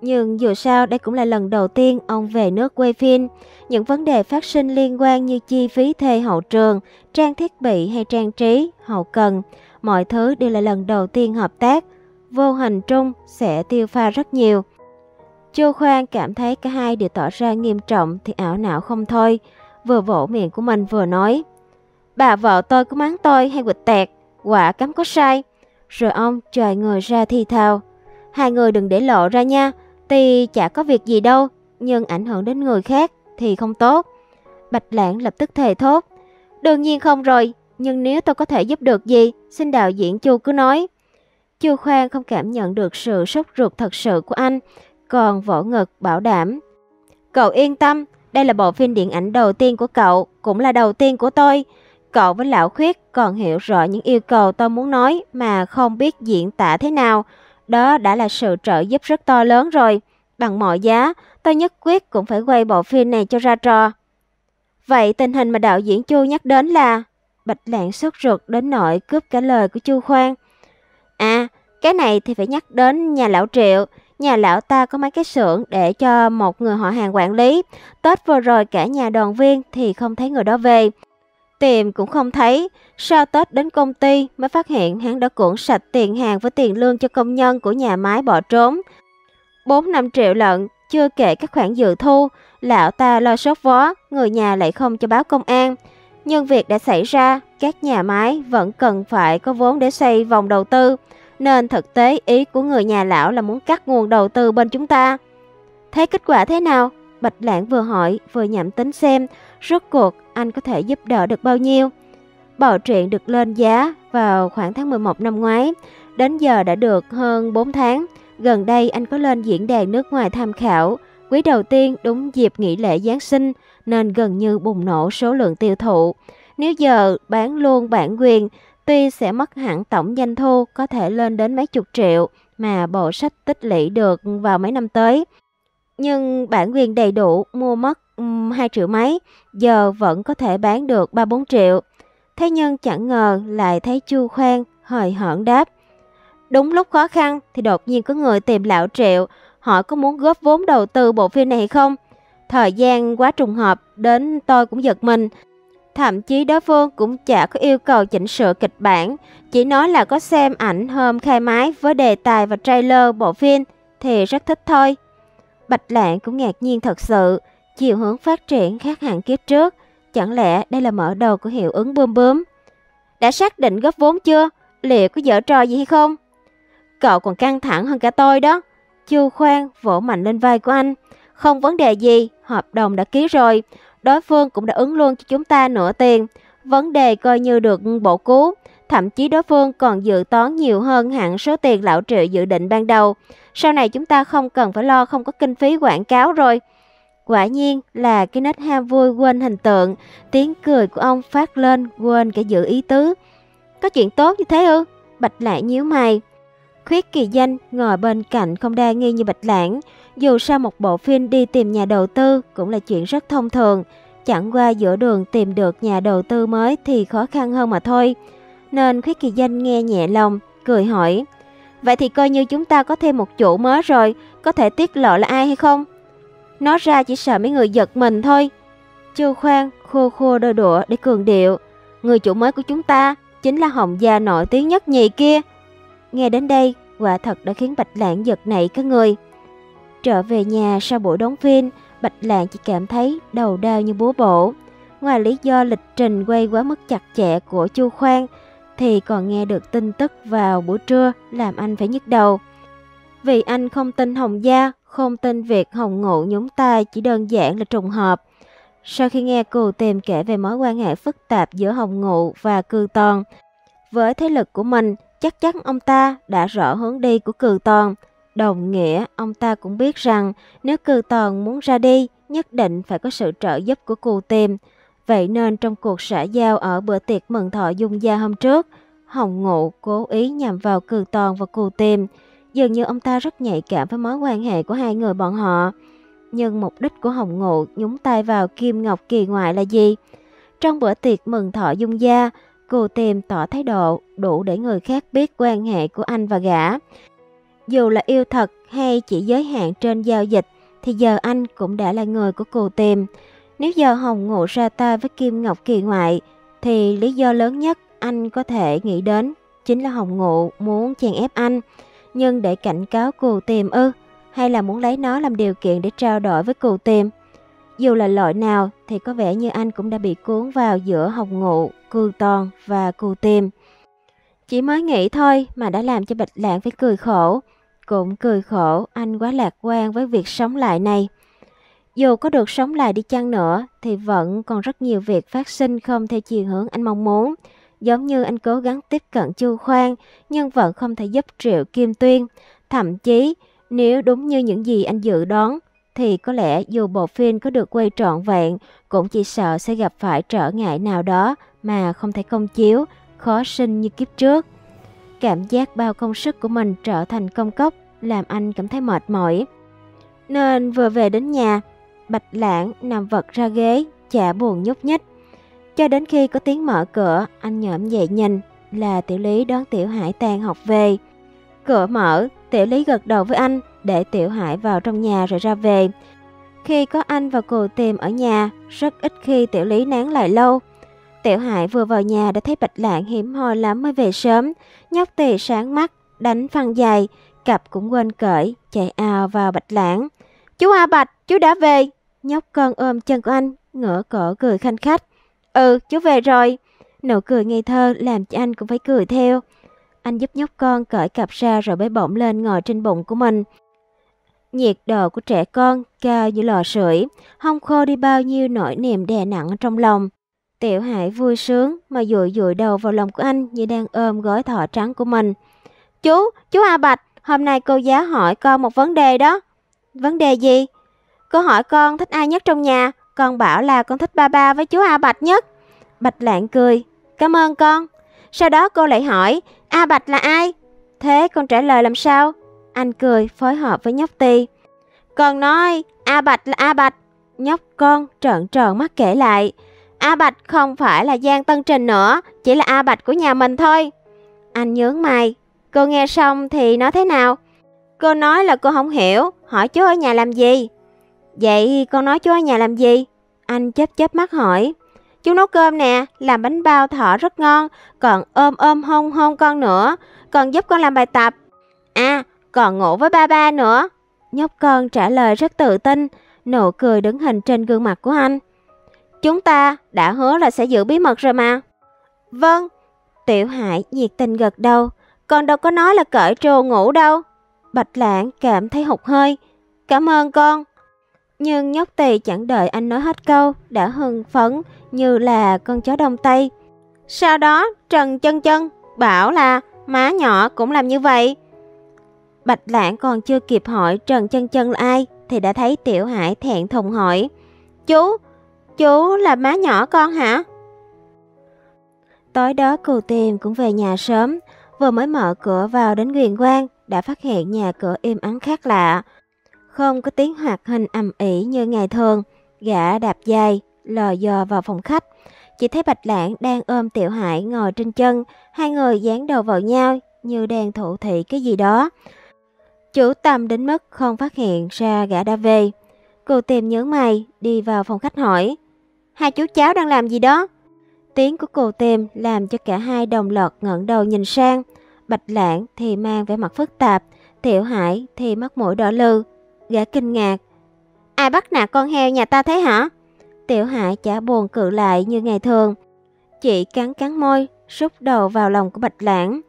Nhưng dù sao đây cũng là lần đầu tiên ông về nước quay phim. Những vấn đề phát sinh liên quan như chi phí thuê hậu trường, trang thiết bị hay trang trí, hậu cần, mọi thứ đều là lần đầu tiên hợp tác. Vô hình trung sẽ tiêu pha rất nhiều. Chu Khoan cảm thấy cả hai đều tỏ ra nghiêm trọng thì ảo não không thôi. Vừa vỗ miệng của mình vừa nói. Bà vợ tôi có mắng tôi hay quịch tẹt, quả cấm có sai. Rồi ông trời người ra thi thào. Hai người đừng để lộ ra nha, Tuy chả có việc gì đâu, nhưng ảnh hưởng đến người khác thì không tốt. Bạch Lãng lập tức thề thốt. Đương nhiên không rồi, nhưng nếu tôi có thể giúp được gì, xin đạo diễn Chu cứ nói. Chu Khoan không cảm nhận được sự sốc ruột thật sự của anh, còn vỗ ngực bảo đảm. Cậu yên tâm, đây là bộ phim điện ảnh đầu tiên của cậu, cũng là đầu tiên của tôi. Cậu với Lão Khuyết còn hiểu rõ những yêu cầu tôi muốn nói mà không biết diễn tả thế nào. Đó đã là sự trợ giúp rất to lớn rồi. Bằng mọi giá, tôi nhất quyết cũng phải quay bộ phim này cho ra trò. Vậy tình hình mà đạo diễn Chu nhắc đến là... Bạch Lạng sốt ruột đến nỗi cướp cả lời của Chu Khoan. À, cái này thì phải nhắc đến nhà lão Triệu. Nhà lão ta có mấy cái xưởng để cho một người họ hàng quản lý. Tết vừa rồi cả nhà đoàn viên thì không thấy người đó về. Tìm cũng không thấy, sau Tết đến công ty mới phát hiện hắn đã cuộn sạch tiền hàng với tiền lương cho công nhân của nhà máy bỏ trốn. 4 năm triệu lận, chưa kể các khoản dự thu, lão ta lo sốt vó, người nhà lại không cho báo công an. Nhưng việc đã xảy ra, các nhà máy vẫn cần phải có vốn để xây vòng đầu tư, nên thực tế ý của người nhà lão là muốn cắt nguồn đầu tư bên chúng ta. Thế kết quả thế nào? Bạch Lãng vừa hỏi, vừa nhẩm tính xem, rốt cuộc anh có thể giúp đỡ được bao nhiêu. Bộ truyện được lên giá vào khoảng tháng 11 năm ngoái, đến giờ đã được hơn 4 tháng. Gần đây anh có lên diễn đàn nước ngoài tham khảo, quý đầu tiên đúng dịp nghỉ lễ Giáng sinh nên gần như bùng nổ số lượng tiêu thụ. Nếu giờ bán luôn bản quyền, tuy sẽ mất hẳn tổng doanh thu có thể lên đến mấy chục triệu mà bộ sách tích lũy được vào mấy năm tới. nhưng bản quyền đầy đủ mua mất 2 triệu mấy, giờ vẫn có thể bán được 3-4 triệu. Thế nhưng chẳng ngờ lại thấy Chu Khoan hời hợt đáp. Đúng lúc khó khăn thì đột nhiên có người tìm lão triệu, họ có muốn góp vốn đầu tư bộ phim này hay không? Thời gian quá trùng hợp, đến tôi cũng giật mình. Thậm chí đối phương cũng chả có yêu cầu chỉnh sửa kịch bản, chỉ nói là có xem ảnh hôm khai máy với đề tài và trailer bộ phim thì rất thích thôi. Bạch Lạng cũng ngạc nhiên thật sự, chiều hướng phát triển khác hẳn kiếp trước. Chẳng lẽ đây là mở đầu của hiệu ứng bơm bướm? Đã xác định góp vốn chưa? Liệu có dở trò gì hay không? Cậu còn căng thẳng hơn cả tôi đó. Chu Khoan vỗ mạnh lên vai của anh. Không vấn đề gì, hợp đồng đã ký rồi. Đối phương cũng đã ứng luôn cho chúng ta nửa tiền. Vấn đề coi như được bộ cứu. Thậm chí đối phương còn dự toán nhiều hơn hẳn số tiền lão triệu dự định ban đầu. Sau này chúng ta không cần phải lo không có kinh phí quảng cáo rồi. Quả nhiên là cái nét ham vui quên hình tượng, tiếng cười của ông phát lên quên cả giữ ý tứ. Có chuyện tốt như thế ư? Bạch Lãng nhíu mày. Khuyết kỳ danh ngồi bên cạnh không đa nghi như Bạch Lãng. Dù sao một bộ phim đi tìm nhà đầu tư cũng là chuyện rất thông thường. Chẳng qua giữa đường tìm được nhà đầu tư mới thì khó khăn hơn mà thôi. Nên Khuyết kỳ danh nghe nhẹ lòng, cười hỏi. Vậy thì coi như chúng ta có thêm một chủ mới rồi, có thể tiết lộ là ai hay không? Nó ra chỉ sợ mấy người giật mình thôi. Chu Khoan khô khô đôi đũa để cường điệu. Người chủ mới của chúng ta chính là Hồng Gia nổi tiếng nhất nhì kia. Nghe đến đây, quả thật đã khiến Bạch Lãng giật nảy các người. Trở về nhà sau buổi đóng phim, Bạch Lãng chỉ cảm thấy đầu đau như búa bổ. Ngoài lý do lịch trình quay quá mức chặt chẽ của Chu Khoan, thì còn nghe được tin tức vào buổi trưa làm anh phải nhức đầu. Vì anh không tin Hồng Gia, không tin việc Hồng Ngụ nhúng tay chỉ đơn giản là trùng hợp. Sau khi nghe cù tìm kể về mối quan hệ phức tạp giữa Hồng Ngụ và Cư Toàn, với thế lực của mình, chắc chắn ông ta đã rõ hướng đi của Cừ Toàn. Đồng nghĩa, ông ta cũng biết rằng nếu Cừ Toàn muốn ra đi, nhất định phải có sự trợ giúp của cù tìm. Vậy nên trong cuộc xã giao ở bữa tiệc mừng thọ dung gia hôm trước, Hồng Ngụ cố ý nhằm vào Cừ Toàn và cù tìm. Dường như ông ta rất nhạy cảm với mối quan hệ của hai người bọn họ. Nhưng mục đích của Hồng ngộ nhúng tay vào Kim Ngọc Kỳ ngoại là gì? Trong bữa tiệc mừng thọ dung gia, cô tìm tỏ thái độ đủ để người khác biết quan hệ của anh và gã. Dù là yêu thật hay chỉ giới hạn trên giao dịch, thì giờ anh cũng đã là người của cô tìm. Nếu giờ Hồng ngộ ra tay với Kim Ngọc Kỳ ngoại, thì lý do lớn nhất anh có thể nghĩ đến chính là Hồng ngộ muốn chèn ép anh. Nhưng để cảnh cáo cù tìm ư, hay là muốn lấy nó làm điều kiện để trao đổi với cù tìm? Dù là loại nào thì có vẻ như anh cũng đã bị cuốn vào giữa Hồng Ngụ, Cù Toàn và Cù Tìm. Chỉ mới nghĩ thôi mà đã làm cho Bạch Lãng phải cười khổ. Cũng cười khổ anh quá lạc quan với việc sống lại này. Dù có được sống lại đi chăng nữa thì vẫn còn rất nhiều việc phát sinh không theo chiều hướng anh mong muốn. Giống như anh cố gắng tiếp cận Chu Khoan nhưng vẫn không thể giúp Triệu Kim Tuyên. Thậm chí nếu đúng như những gì anh dự đoán thì có lẽ dù bộ phim có được quay trọn vẹn cũng chỉ sợ sẽ gặp phải trở ngại nào đó mà không thể công chiếu, khó sinh như kiếp trước. Cảm giác bao công sức của mình trở thành công cốc làm anh cảm thấy mệt mỏi. Nên vừa về đến nhà, Bạch Lãng nằm vật ra ghế, chả buồn nhúc nhích. Cho đến khi có tiếng mở cửa, anh nhởm dậy nhìn là Tiểu Lý đón Tiểu Hải tan học về. Cửa mở, Tiểu Lý gật đầu với anh để Tiểu Hải vào trong nhà rồi ra về. Khi có anh và cô tìm ở nhà, rất ít khi Tiểu Lý nán lại lâu. Tiểu Hải vừa vào nhà đã thấy Bạch Lạng hiếm hoi lắm mới về sớm, nhóc tì sáng mắt, đánh phân dài, cặp cũng quên cởi, chạy ào vào Bạch Lãng. Chú A Bạch, chú đã về. Nhóc con ôm chân của anh, ngửa cổ cười khanh khách. Ừ, chú về rồi. Nụ cười ngây thơ làm cho anh cũng phải cười theo. Anh giúp nhóc con cởi cặp ra rồi bế bổng lên ngồi trên bụng của mình. Nhiệt độ của trẻ con cao như lò sưởi, không khô đi bao nhiêu nỗi niềm đè nặng trong lòng. Tiểu Hải vui sướng mà dụi dụi đầu vào lòng của anh như đang ôm gói thỏ trắng của mình. Chú, chú A Bạch, hôm nay cô giáo hỏi con một vấn đề đó. Vấn đề gì? Cô hỏi con thích ai nhất trong nhà, con bảo là con thích ba ba với chú A Bạch nhất. Bạch Lạng cười, cảm ơn con. Sau đó cô lại hỏi, A Bạch là ai? Thế con trả lời làm sao? Anh cười phối hợp với nhóc Ti. Con nói A Bạch là A Bạch. Nhóc con trợn tròn mắt kể lại. A Bạch không phải là Giang Tân Trình nữa, chỉ là A Bạch của nhà mình thôi. Anh nhướng mày, cô nghe xong thì nói thế nào? Cô nói là cô không hiểu, hỏi chú ở nhà làm gì? Vậy con nói chú ở nhà làm gì? Anh chớp chớp mắt hỏi. Chú nấu cơm nè, làm bánh bao thỏ rất ngon, còn ôm ôm hôn hôn con nữa, còn giúp con làm bài tập. À, còn ngủ với ba ba nữa. Nhóc con trả lời rất tự tin, nụ cười đứng hình trên gương mặt của anh. Chúng ta đã hứa là sẽ giữ bí mật rồi mà. Vâng, Tiểu Hải nhiệt tình gật đầu, con đâu có nói là cởi trồ ngủ đâu. Bạch Lãng cảm thấy hụt hơi. Cảm ơn con. Nhưng nhóc tỳ chẳng đợi anh nói hết câu, đã hưng phấn như là con chó đông tây. Sau đó Trần chân chân bảo là má nhỏ cũng làm như vậy. Bạch Lãng còn chưa kịp hỏi Trần chân chân là ai thì đã thấy Tiểu Hải thẹn thùng hỏi. Chú, chú là má nhỏ con hả? Tối đó cù tìm cũng về nhà sớm, vừa mới mở cửa vào đến Huyền Quang đã phát hiện nhà cửa im ắng khác lạ. Không có tiếng hoạt hình ầm ĩ như ngày thường, gã đạp dài, lò dò vào phòng khách. Chỉ thấy Bạch Lãng đang ôm Tiểu Hải ngồi trên chân, hai người dán đầu vào nhau như đang thụ thị cái gì đó. Chủ tâm đến mức không phát hiện ra gã đã về. Cô tìm nhớ mày, đi vào phòng khách hỏi. Hai chú cháu đang làm gì đó? Tiếng của cô tìm làm cho cả hai đồng loạt ngẩng đầu nhìn sang. Bạch Lãng thì mang vẻ mặt phức tạp, Tiểu Hải thì mắt mũi đỏ lư. Gã kinh ngạc. Ai bắt nạt con heo nhà ta thế hả? Tiểu Hải chả buồn cự lại như ngày thường. Chị cắn cắn môi, rút đầu vào lòng của Bạch Lãng.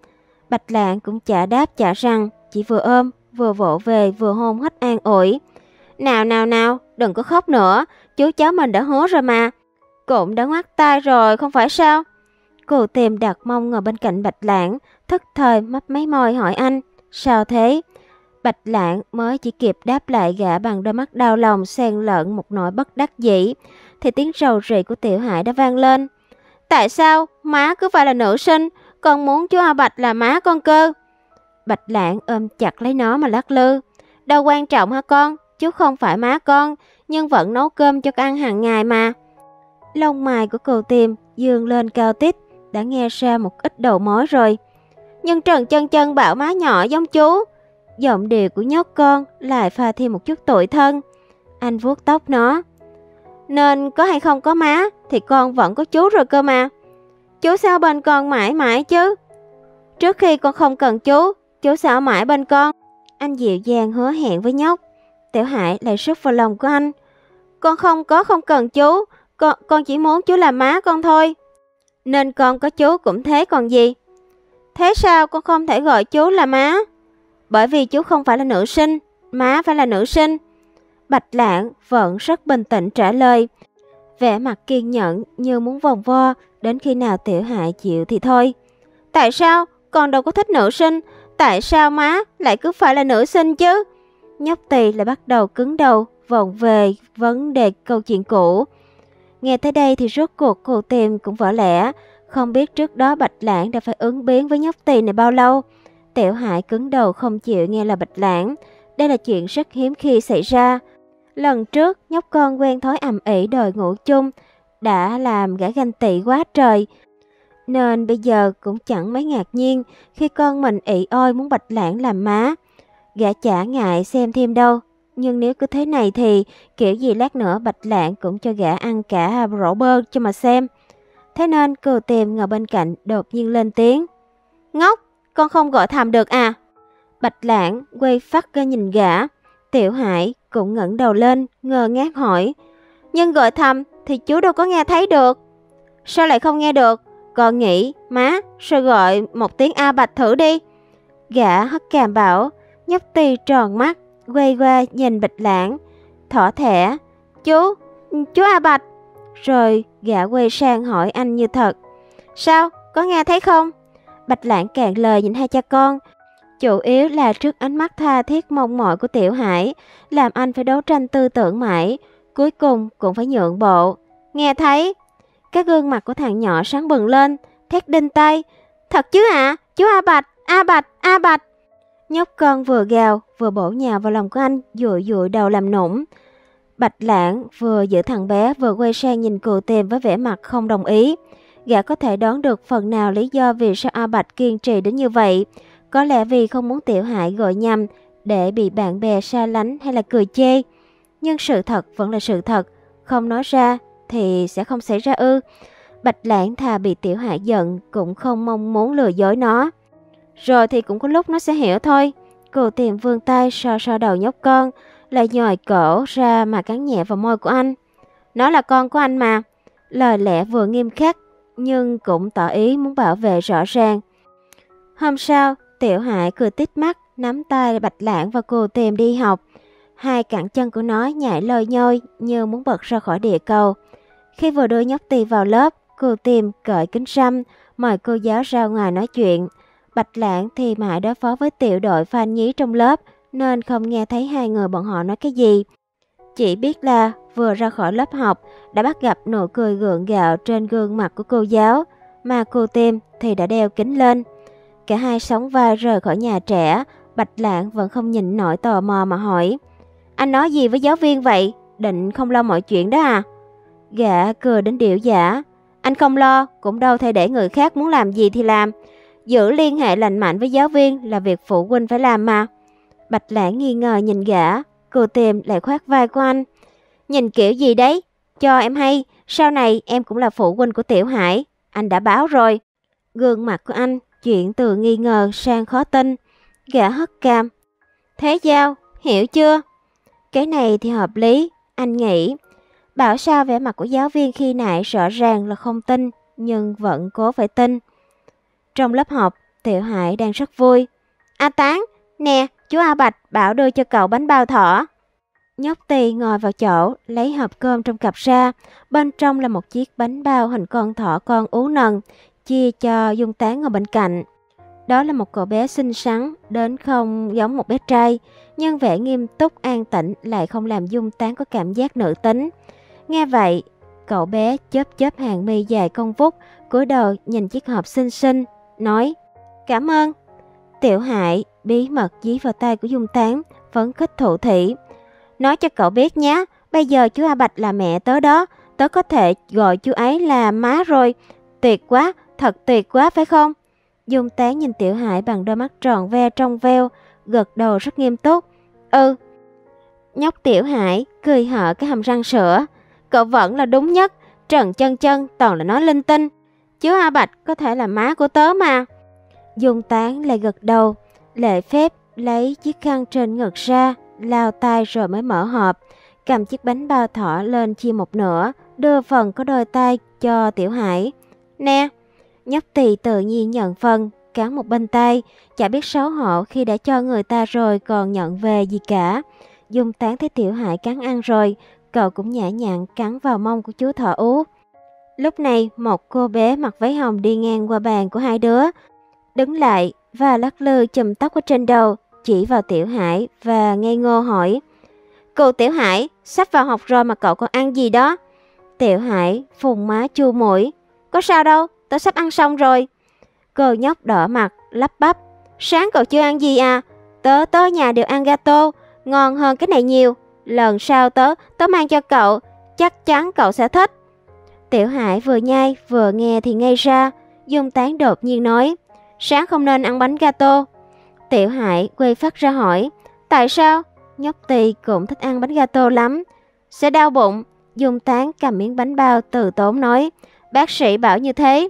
Bạch Lãng cũng chả đáp chả răng, chỉ vừa ôm, vừa vỗ về vừa hôn hết an ủi. Nào nào nào, đừng có khóc nữa, chú cháu mình đã hứa rồi mà. Cũng đã ngoắt tay rồi, không phải sao? Cô tìm đặt mông ngồi bên cạnh Bạch Lãng, thức thời mấp máy môi hỏi anh, sao thế? Bạch Lãng mới chỉ kịp đáp lại gã bằng đôi mắt đau lòng xen lẫn một nỗi bất đắc dĩ, thì tiếng rầu rĩ của Tiểu Hải đã vang lên. Tại sao má cứ phải là nữ sinh, con muốn chú A Bạch là má con cơ? Bạch Lãng ôm chặt lấy nó mà lắc lư. Đâu quan trọng hả con, chú không phải má con, nhưng vẫn nấu cơm cho con ăn hàng ngày mà. Lông mày của cô tìm dương lên cao tít, đã nghe ra một ít đầu mối rồi. Nhưng Trần chân chân bảo má nhỏ giống chú. Giọng điệu của nhóc con lại pha thêm một chút tội thân. Anh vuốt tóc nó. Nên có hay không có má thì con vẫn có chú rồi cơ mà. Chú sao bên con mãi mãi chứ? Trước khi con không cần chú, chú sao mãi bên con? Anh dịu dàng hứa hẹn với nhóc. Tiểu Hải lại sức vào lòng của anh. Con không có không cần chú, con, con chỉ muốn chú làm má con thôi. Nên con có chú cũng thế còn gì. Thế sao con không thể gọi chú là má? Bởi vì chú không phải là nữ sinh, má phải là nữ sinh. Bạch lạng vẫn rất bình tĩnh trả lời. Vẻ mặt kiên nhẫn như muốn vòng vo đến khi nào tiểu hại chịu thì thôi. Tại sao? Con đâu có thích nữ sinh. Tại sao má lại cứ phải là nữ sinh chứ? Nhóc tỳ lại bắt đầu cứng đầu vòng về vấn đề câu chuyện cũ. Nghe tới đây thì rốt cuộc cô tìm cũng vỡ lẽ. Không biết trước đó Bạch Lãng đã phải ứng biến với nhóc tỳ này bao lâu. Tiểu Hải cứng đầu không chịu nghe là Bạch Lãng. Đây là chuyện rất hiếm khi xảy ra. Lần trước, nhóc con quen thói ầm ĩ đòi ngủ chung, đã làm gã ganh tị quá trời. Nên bây giờ cũng chẳng mấy ngạc nhiên khi con mình ị ôi muốn Bạch Lãng làm má. Gã chả ngại xem thêm đâu. Nhưng nếu cứ thế này thì kiểu gì lát nữa Bạch Lãng cũng cho gã ăn cả rổ bơ cho mà xem. Thế nên cừu tìm ngồi bên cạnh đột nhiên lên tiếng. Ngốc, con không gọi thầm được à? Bạch Lãng quay phát ra nhìn gã. Tiểu Hải cũng ngẩng đầu lên, ngơ ngác hỏi. Nhưng gọi thầm thì chú đâu có nghe thấy được. Sao lại không nghe được? Con nghĩ, má, sao gọi một tiếng A Bạch thử đi. Gã hất càm bảo, nhấp ti tròn mắt, quay qua nhìn Bạch Lãng, thỏ thẻ. Chú, chú A Bạch. Rồi gã quay sang hỏi anh như thật. Sao, có nghe thấy không? Bạch Lãng cạn lời nhìn hai cha con. Chủ yếu là trước ánh mắt tha thiết mong mỏi của Tiểu Hải, làm anh phải đấu tranh tư tưởng mãi, cuối cùng cũng phải nhượng bộ. Nghe thấy, cái gương mặt của thằng nhỏ sáng bừng lên, thét đinh tay. Thật chứ ạ, à? chú A Bạch, A Bạch, A Bạch. Nhóc con vừa gào, vừa bổ nhào vào lòng của anh, dụi dụi đầu làm nũng. Bạch lãng vừa giữ thằng bé vừa quay sang nhìn cừu tìm với vẻ mặt không đồng ý. Gã có thể đoán được phần nào lý do vì sao A Bạch kiên trì đến như vậy. Có lẽ vì không muốn tiểu hại gọi nhầm để bị bạn bè xa lánh hay là cười chê. Nhưng sự thật vẫn là sự thật, không nói ra thì sẽ không xảy ra ư. Bạch lãng thà bị tiểu hại giận cũng không mong muốn lừa dối nó. Rồi thì cũng có lúc nó sẽ hiểu thôi. Cô tìm vươn tay so so đầu nhóc con, lại nhòi cổ ra mà cắn nhẹ vào môi của anh. Nó là con của anh mà. Lời lẽ vừa nghiêm khắc, nhưng cũng tỏ ý muốn bảo vệ rõ ràng. Hôm sau, Tiểu Hải cười tít mắt, nắm tay Bạch Lãng và cô tìm đi học. Hai cẳng chân của nó nhảy lôi nhôi như muốn bật ra khỏi địa cầu. Khi vừa đưa nhóc tì vào lớp, cô tìm cởi kính râm, mời cô giáo ra ngoài nói chuyện. Bạch Lãng thì mãi đối phó với tiểu đội phan nhí trong lớp, nên không nghe thấy hai người bọn họ nói cái gì. Chỉ biết là vừa ra khỏi lớp học đã bắt gặp nụ cười gượng gạo trên gương mặt của cô giáo, mà cô tim thì đã đeo kính lên. Cả hai sóng vai rời khỏi nhà trẻ, Bạch Lạng vẫn không nhìn nổi tò mò mà hỏi. Anh nói gì với giáo viên vậy? Định không lo mọi chuyện đó à? Gã cười đến điệu giả. Anh không lo, cũng đâu thể để người khác muốn làm gì thì làm. Giữ liên hệ lành mạnh với giáo viên là việc phụ huynh phải làm mà. Bạch Lãng nghi ngờ nhìn gã, cô tìm lại khoát vai của anh. Nhìn kiểu gì đấy? Cho em hay, sau này em cũng là phụ huynh của Tiểu Hải. Anh đã báo rồi. Gương mặt của anh chuyển từ nghi ngờ sang khó tin. Gã hất cam. Thế Giao, hiểu chưa? Cái này thì hợp lý, anh nghĩ. Bảo sao vẻ mặt của giáo viên khi nãy rõ ràng là không tin, nhưng vẫn cố phải tin. Trong lớp học, Tiểu Hải đang rất vui. A Tán, nè, chú A Bạch bảo đưa cho cậu bánh bao thỏ. Nhóc tì ngồi vào chỗ, lấy hộp cơm trong cặp ra. Bên trong là một chiếc bánh bao hình con thỏ con ú nần, chia cho Dung Tán ở bên cạnh. Đó là một cậu bé xinh xắn, đến không giống một bé trai, nhưng vẻ nghiêm túc an tĩnh lại không làm Dung Tán có cảm giác nữ tính. Nghe vậy, cậu bé chớp chớp hàng mi dài cong vút, cúi đầu nhìn chiếc hộp xinh xinh, nói Cảm ơn. Tiểu Hải bí mật dí vào tay của Dung Tán, phấn khích thủ thỉ. Nói cho cậu biết nhé, bây giờ chú A Bạch là mẹ tớ đó, tớ có thể gọi chú ấy là má rồi. Tuyệt quá, thật tuyệt quá phải không? Dung Tán nhìn Tiểu Hải bằng đôi mắt tròn ve trong veo, gật đầu rất nghiêm túc. Ừ. Nhóc Tiểu Hải cười hở cái hàm răng sữa. Cậu vẫn là đúng nhất, Trần chân chân toàn là nói linh tinh. Chú A Bạch có thể là má của tớ mà. Dung Tán lại gật đầu, lệ phép lấy chiếc khăn trên ngực ra, lao tay rồi mới mở hộp, cầm chiếc bánh bao thỏ lên chia một nửa, đưa phần có đôi tay cho Tiểu Hải. Nè, nhóc tỳ tự nhiên nhận phần, cắn một bên tay, chả biết xấu hổ khi đã cho người ta rồi còn nhận về gì cả. Dung tán thấy Tiểu Hải cắn ăn rồi, cậu cũng nhã nhặn cắn vào mông của chú thỏ ú. Lúc này, một cô bé mặc váy hồng đi ngang qua bàn của hai đứa. Đứng lại và lắc lư chùm tóc ở trên đầu, chỉ vào Tiểu Hải và ngây ngô hỏi. Cô Tiểu Hải, sắp vào học rồi mà cậu còn ăn gì đó? Tiểu Hải phùng má chua mũi. Có sao đâu, tớ sắp ăn xong rồi. Cô nhóc đỏ mặt, lắp bắp. Sáng cậu chưa ăn gì à? Tớ tớ nhà đều ăn gato, ngon hơn cái này nhiều. Lần sau tớ, tớ mang cho cậu, chắc chắn cậu sẽ thích. Tiểu Hải vừa nhai vừa nghe thì ngay ra, Dung Tán đột nhiên nói, sáng không nên ăn bánh gato. Tiểu Hải quay phát ra hỏi, tại sao? Nhóc tì cũng thích ăn bánh gato lắm. Sẽ đau bụng, Dung Tán cầm miếng bánh bao từ tốn nói, bác sĩ bảo như thế.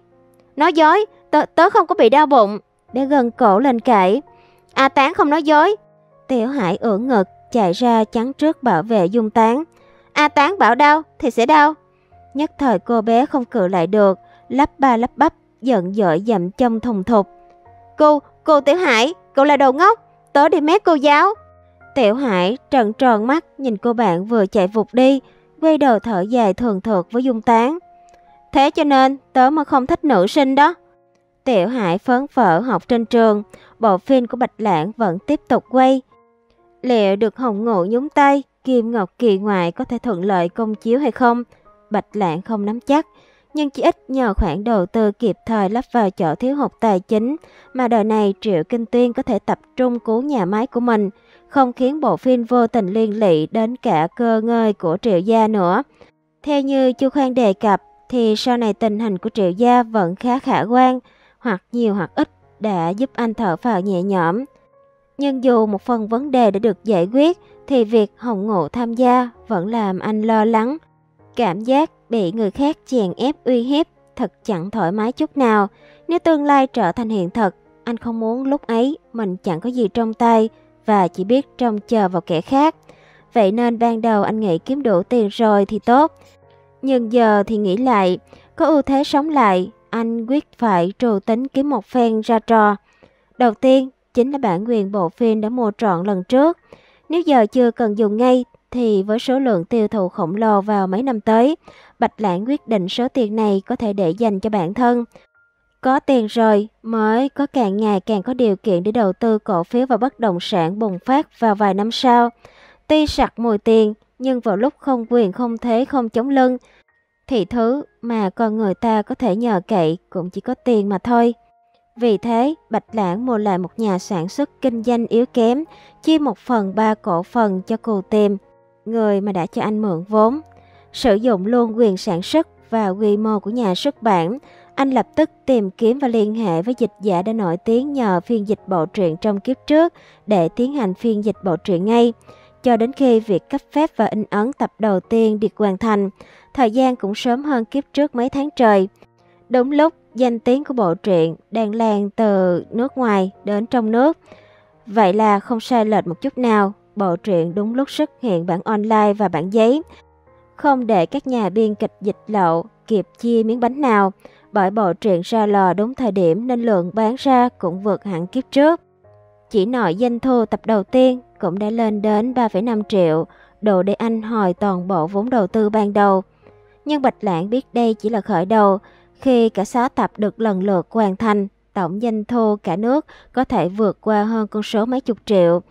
Nói dối, tớ, tớ không có bị đau bụng. Để gần cổ lên cãi. A Tán không nói dối. Tiểu Hải ưỡn ngực, chạy ra chắn trước bảo vệ Dung Tán. A Tán bảo đau thì sẽ đau. Nhất thời cô bé không cự lại được, lắp ba lắp bắp, giận dỗi dậm trong thùng thục. Cô, cô Tiểu Hải, cậu là đồ ngốc, tớ đi mét cô giáo. Tiểu Hải trợn tròn mắt nhìn cô bạn vừa chạy vụt đi, quay đầu thở dài thường thượt với Dung Tán. Thế cho nên tớ mà không thích nữ sinh đó. Tiểu Hải phấn phở học trên trường, bộ phim của Bạch Lãng vẫn tiếp tục quay. Liệu được Hồng Ngộ nhúng tay, Kim Ngọc Kỳ ngoại có thể thuận lợi công chiếu hay không? Bạch Lãng không nắm chắc, nhưng chỉ ít nhờ khoản đầu tư kịp thời lắp vào chỗ thiếu hụt tài chính mà đời này Triệu Kinh Tuyên có thể tập trung cứu nhà máy của mình, không khiến bộ phim vô tình liên lụy đến cả cơ ngơi của Triệu Gia nữa. Theo như Chu Khoan đề cập thì sau này tình hình của Triệu Gia vẫn khá khả quan, hoặc nhiều hoặc ít đã giúp anh thở phào nhẹ nhõm. Nhưng dù một phần vấn đề đã được giải quyết thì việc Hồng Ngộ tham gia vẫn làm anh lo lắng. Cảm giác bị người khác chèn ép uy hiếp thật chẳng thoải mái chút nào. Nếu tương lai trở thành hiện thực, anh không muốn lúc ấy mình chẳng có gì trong tay và chỉ biết trông chờ vào kẻ khác. Vậy nên ban đầu anh nghĩ kiếm đủ tiền rồi thì tốt. Nhưng giờ thì nghĩ lại, có ưu thế sống lại, anh quyết phải trù tính kiếm một phen ra trò. Đầu tiên chính là bản quyền bộ phim đã mua trọn lần trước. Nếu giờ chưa cần dùng ngay thì với số lượng tiêu thụ khổng lồ vào mấy năm tới, Bạch Lãng quyết định số tiền này có thể để dành cho bản thân. Có tiền rồi mới có càng ngày càng có điều kiện để đầu tư cổ phiếu và bất động sản bùng phát vào vài năm sau. Tuy sặc mùi tiền, nhưng vào lúc không quyền không thế không chống lưng, thì thứ mà con người ta có thể nhờ cậy cũng chỉ có tiền mà thôi. Vì thế, Bạch Lãng mua lại một nhà sản xuất kinh doanh yếu kém, chia một phần ba cổ phần cho cù tìm, người mà đã cho anh mượn vốn. Sử dụng luôn quyền sản xuất và quy mô của nhà xuất bản, anh lập tức tìm kiếm và liên hệ với dịch giả đã nổi tiếng nhờ phiên dịch bộ truyện trong kiếp trước để tiến hành phiên dịch bộ truyện ngay. Cho đến khi việc cấp phép và in ấn tập đầu tiên được hoàn thành, thời gian cũng sớm hơn kiếp trước mấy tháng trời. Đúng lúc danh tiếng của bộ truyện đang lan từ nước ngoài đến trong nước. Vậy là không sai lệch một chút nào, bộ truyện đúng lúc xuất hiện bản online và bản giấy. Không để các nhà biên kịch dịch lậu kịp chia miếng bánh nào, bởi bộ truyện ra lò đúng thời điểm nên lượng bán ra cũng vượt hẳn kiếp trước. Chỉ nội doanh thu tập đầu tiên cũng đã lên đến 3,5 triệu, đủ để anh hồi toàn bộ vốn đầu tư ban đầu. Nhưng Bạch Lãng biết đây chỉ là khởi đầu, khi cả 6 tập được lần lượt hoàn thành, tổng doanh thu cả nước có thể vượt qua hơn con số mấy chục triệu.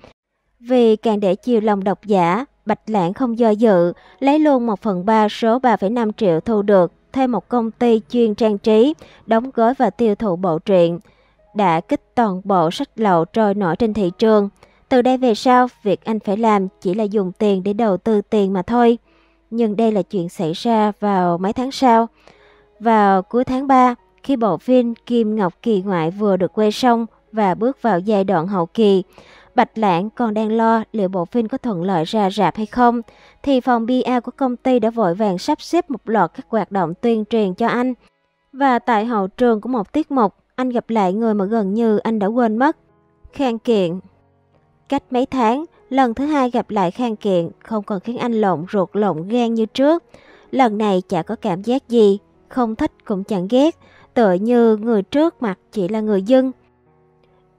Vì càng để chiều lòng độc giả, Bạch Lãng không do dự, lấy luôn 1 phần 3 số 3,5 triệu thu được, thêm một công ty chuyên trang trí, đóng gói và tiêu thụ bộ truyện. Đã kích toàn bộ sách lậu trôi nổi trên thị trường. Từ đây về sau, việc anh phải làm chỉ là dùng tiền để đầu tư tiền mà thôi. Nhưng đây là chuyện xảy ra vào mấy tháng sau. Vào cuối tháng 3, khi bộ phim Kim Ngọc Kỳ Ngoại vừa được quay xong và bước vào giai đoạn hậu kỳ, Bạch Lãng còn đang lo liệu bộ phim có thuận lợi ra rạp hay không, thì phòng BA của công ty đã vội vàng sắp xếp một loạt các hoạt động tuyên truyền cho anh. Và tại hậu trường của một tiết mục, anh gặp lại người mà gần như anh đã quên mất. Khang Kiện Cách mấy tháng, lần thứ hai gặp lại Khang Kiện không còn khiến anh lộn ruột lộn gan như trước. Lần này chả có cảm giác gì, không thích cũng chẳng ghét, tựa như người trước mặt chỉ là người dân.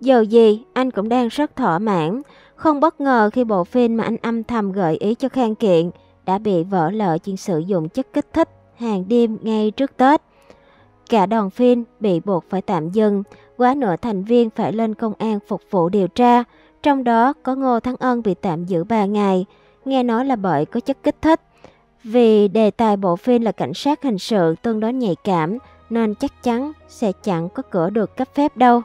Dù gì, anh cũng đang rất thỏa mãn, không bất ngờ khi bộ phim mà anh âm thầm gợi ý cho Khang Kiện đã bị vỡ lỡ chuyện sử dụng chất kích thích hàng đêm ngay trước Tết. Cả đoàn phim bị buộc phải tạm dừng, quá nửa thành viên phải lên công an phục vụ điều tra, trong đó có Ngô Thắng Ân bị tạm giữ 3 ngày, nghe nói là bởi có chất kích thích. Vì đề tài bộ phim là cảnh sát hình sự tương đối nhạy cảm nên chắc chắn sẽ chẳng có cửa được cấp phép đâu.